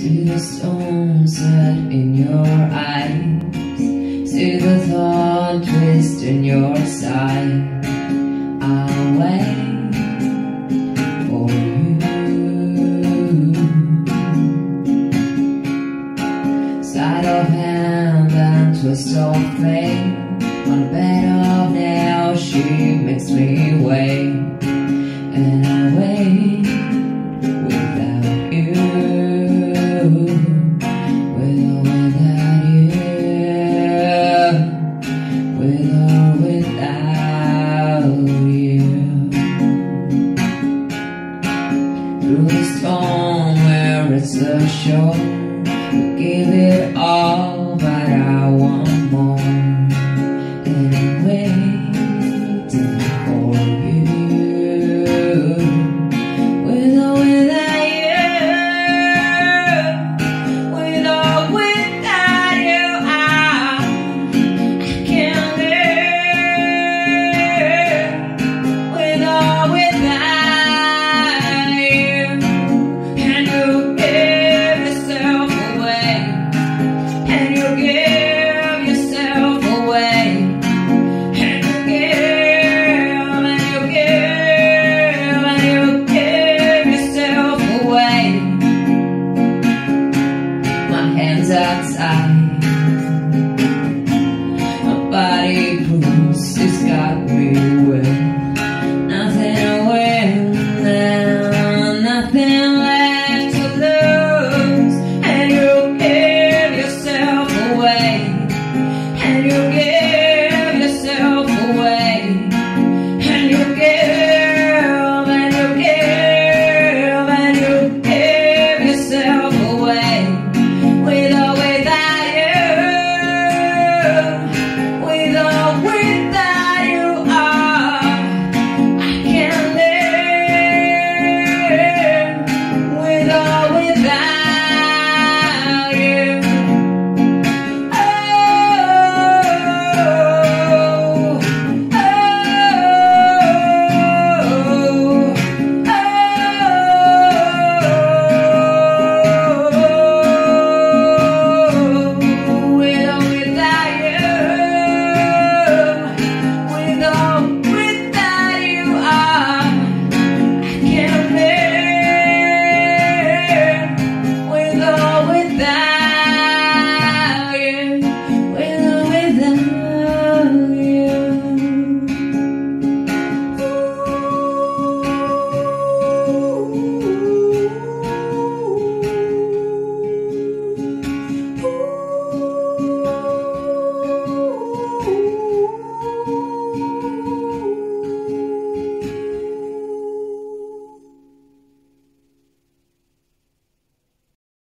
See the storm set in your eyes See the thought twist in your side. I'll wait for you. Side of hand and twist of fate On a bed of nails she makes me wait. And I wait Through the storm where it's a shore, we give it all. and that um,